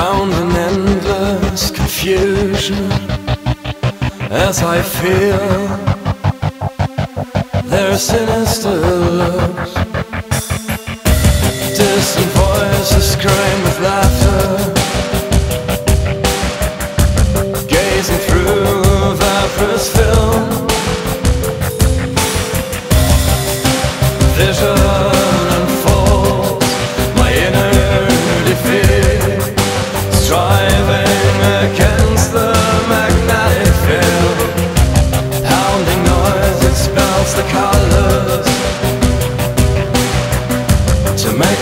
drowned in endless confusion as I feel their sinister looks. Distant voices scream with loud.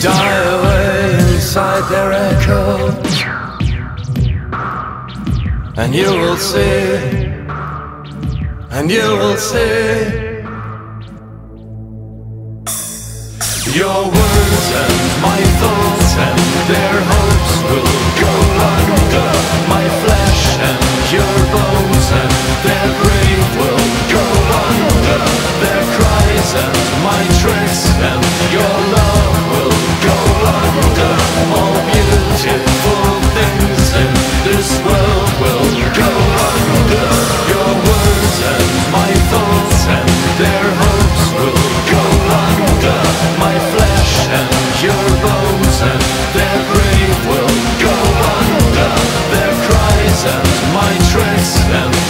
Die away inside their echo. And you will see. And you will see. Your words and my thoughts and their hopes them.